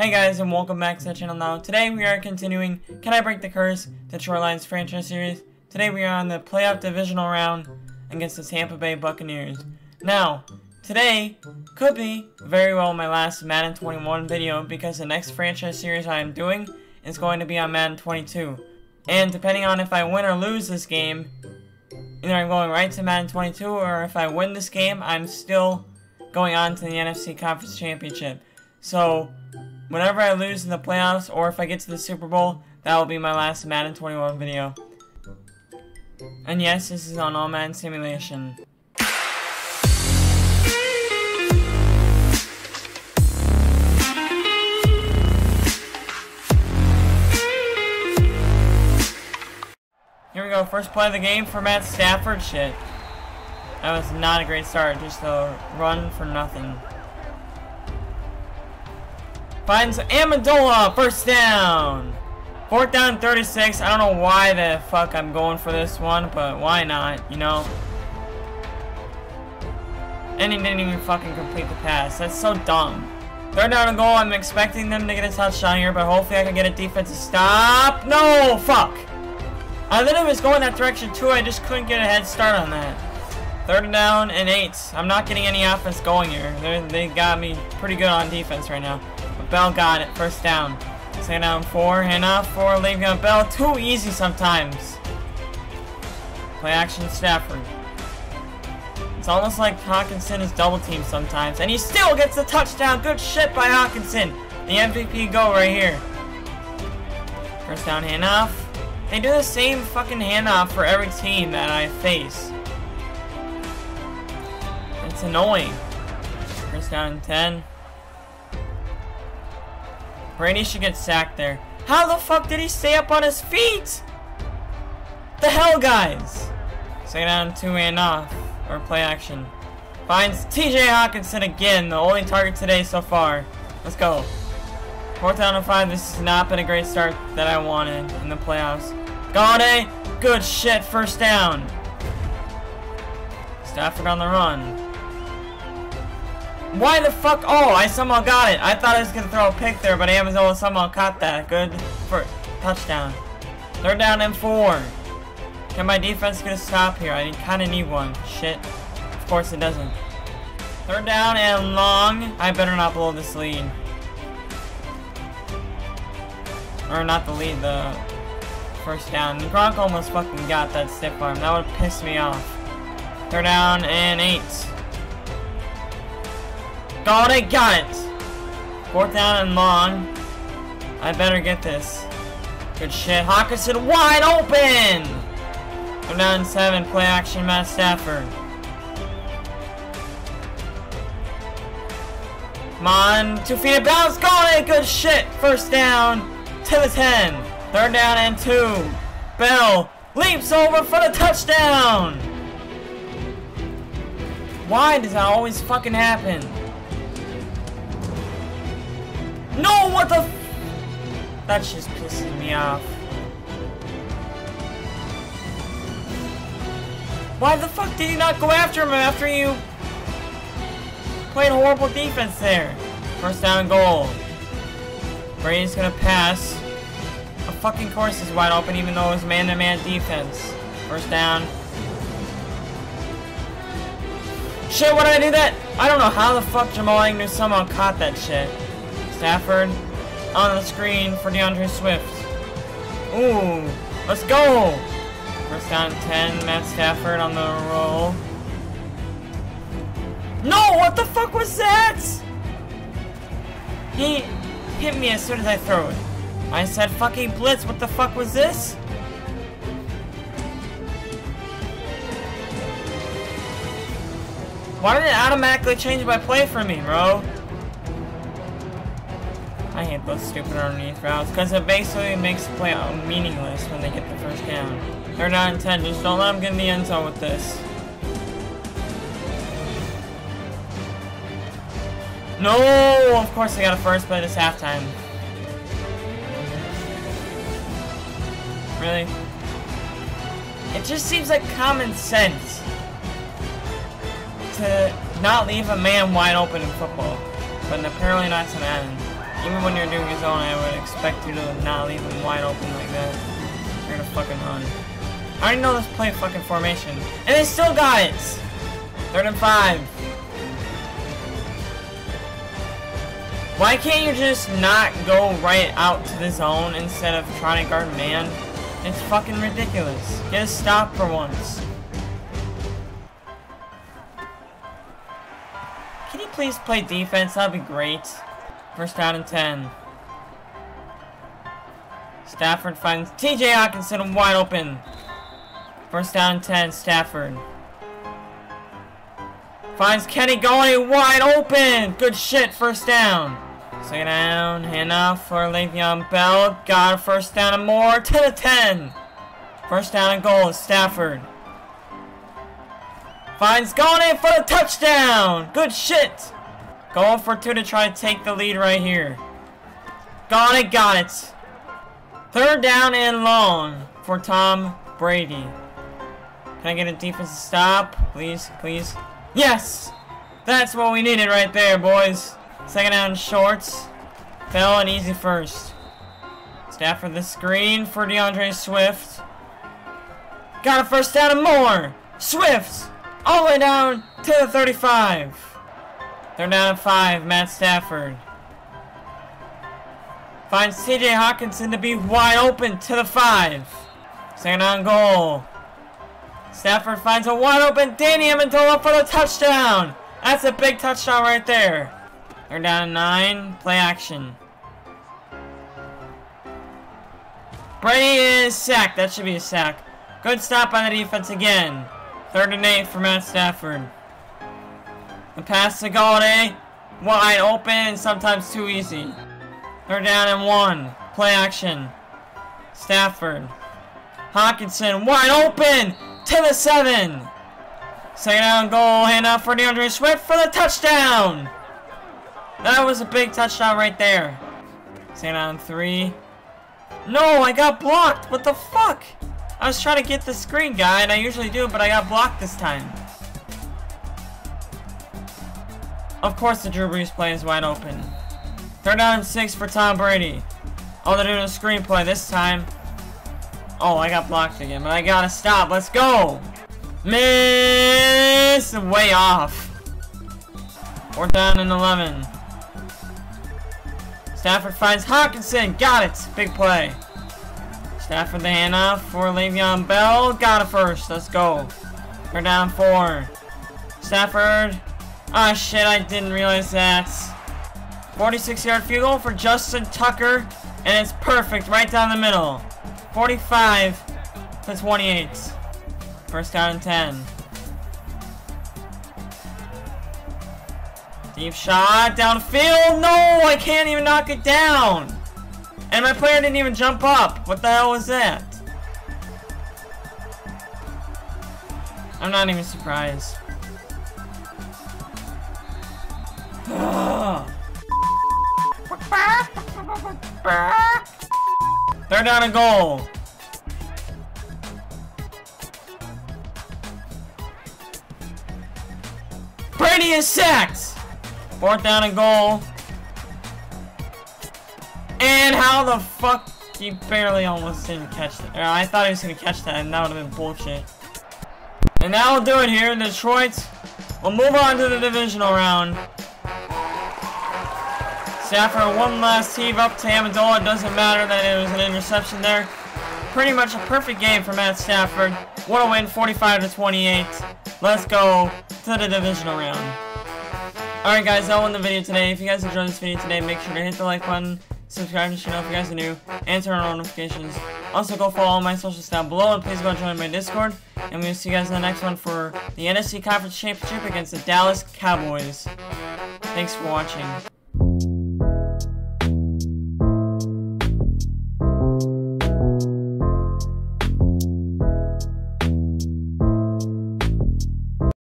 Hey guys and welcome back to the channel now. Today we are continuing Can I Break the Curse? Detroit Lions franchise series. Today we are on the playoff divisional round against the Tampa Bay Buccaneers. Now, today could be very well my last Madden 21 video because the next franchise series I am doing is going to be on Madden 22. And depending on if I win or lose this game, either I'm going right to Madden 22 or if I win this game, I'm still going on to the NFC Conference Championship. So, whenever I lose in the playoffs or if I get to the Super Bowl, that will be my last Madden 21 video. And yes, this is on All Madden Simulation. Here we go, first play of the game for Matt Stafford. Shit. That was not a great start, just a run for nothing. Finds Amendola, first down. Fourth down, 36. I don't know why the fuck I'm going for this one, but why not, you know? And he didn't even fucking complete the pass. That's so dumb. Third down and goal. I'm expecting them to get a touchdown here, but hopefully I can get a defensive stop. No, fuck. I literally was going that direction too. I just couldn't get a head start on that. Third down and eight. I'm not getting any offense going here. They're, they got me pretty good on defense right now. Bell got it. First down. Second down four. Handoff for Le'Veon Bell. Too easy sometimes. Play action Stafford. It's almost like Hockenson is double teamed sometimes. And he still gets the touchdown. Good shit by Hockenson. The MVP go right here. First down handoff. They do the same fucking handoff for every team that I face. It's annoying. First down and 10. Brady should get sacked there. How the fuck did he stay up on his feet? The hell, guys? Second down, two and off. Or play action. Finds TJ Hockenson again, the only target today so far. Let's go. Fourth down and five. This has not been a great start that I wanted in the playoffs. Golladay, eh? good shit, first down. Stafford on the run. Why the fuck? Oh, I somehow got it. I thought I was to throw a pick there, but Amazon somehow caught that. Good for touchdown. Third down and four. Can my defense get a stop here? I kind of need one. Shit. Of course it doesn't. Third down and long. I better not blow this lead. Or not the lead, the first down. Gronk almost fucking got that stiff arm. That would piss me off. Third down and eight. Got it, got it. Fourth down and long. I better get this. Good shit. Hockenson wide open! Third down seven. Play action, Matt Stafford. Come on. Two feet of bounce. Got it. Good shit. First down to the 10. Third down and two. Bell leaps over for the touchdown. Why does that always fucking happen? No, what the That's just pissing me off. Why the fuck did he not go after him after you played horrible defense there? First down goal. Brady's gonna pass. A fucking course is wide open even though it was man-to-man -man defense. First down. Shit, why did I do that? I don't know how the fuck Jamal Agnew somehow caught that shit. Stafford on the screen for D'Andre Swift. Ooh, let's go! First down 10, Matt Stafford on the roll. No, what the fuck was that? He hit me as soon as I throw it. I said fucking blitz, what the fuck was this? Why did it automatically change my play for me, bro? I hate those stupid underneath routes because it basically makes the play meaningless when they get the first down. Down and 10, just don't let them get in the end zone with this. No! Of course I got a first play this halftime. Really? It just seems like common sense to not leave a man wide open in football, but apparently not to Madden. Even when you're doing a zone, I would expect you to not leave them wide open like that. You're gonna fucking run. I already know this play fucking formation. And they still got it! Third and five. Why can't you just not go right out to the zone instead of trying to guard man? It's fucking ridiculous. Get a stop for once. Can you please play defense? That'd be great. First down and 10. Stafford finds TJ Hockenson wide open. First down and 10, Stafford. Finds Kenny going wide open. Good shit, first down. Second down, handoff for Le'Veon Bell. Got a first down and more 10 to 10. First down and goal is Stafford. Finds going in for the touchdown. Good shit. Going for two to try to take the lead right here. Got it, got it. Third down and long for Tom Brady. Can I get a defensive stop? Please, please. Yes! That's what we needed right there, boys. Second down shorts. Fell an easy first. Stafford the screen for D'Andre Swift. Got a first down and more. Swift all the way down to the 35. They're down five. Matt Stafford finds T.J. Hockenson to be wide open to the five. Second on goal. Stafford finds a wide open Danny Amendola for the touchdown. That's a big touchdown right there. They're down nine. Play action. Brady is sacked. That should be a sack. Good stop by the defense again. Third and eight for Matt Stafford. The pass to Golladay. Wide open sometimes too easy. Third down and one. Play action. Stafford. Hockenson, wide open to the seven. Second down goal. Hand out for D'Andre Swift for the touchdown. That was a big touchdown right there. Second down three. No, I got blocked. What the fuck? I was trying to get the screen guy, and I usually do, but I got blocked this time. Of course the Drew Brees play is wide open. Third down and six for Tom Brady. Oh, they're doing a screenplay this time. Oh, I got blocked again, but I gotta stop. Let's go! Miss! Way off. Fourth down and 11. Stafford finds Hockenson. Got it. Big play. Stafford the handoff for Le'Veon Bell. Got it first. Let's go. We're down four. Stafford. Ah, oh, shit. I didn't realize that. 46-yard field goal for Justin Tucker. And it's perfect. Right down the middle. 45 to 28. First down and 10. Deep shot, downfield, no, I can't even knock it down. And my player didn't even jump up. What the hell was that? I'm not even surprised. Third down and goal. Brady is sacked. Fourth down and goal. And how the fuck he barely almost didn't catch that. I thought he was gonna catch that and that would have been bullshit. And that will do it here in Detroit. We'll move on to the divisional round. Stafford one last heave up to Amendola. It doesn't matter that it was an interception there. Pretty much a perfect game for Matt Stafford. What a win, 45 to 28. Let's go to the divisional round. Alright guys, that was the video today. If you guys enjoyed this video today, make sure to hit the like button, subscribe to the channel if you guys are new, and turn on notifications. Also, go follow all my socials down below, and please go join my Discord. And we'll see you guys in the next one for the NFC Conference Championship against the Dallas Cowboys. Thanks for watching.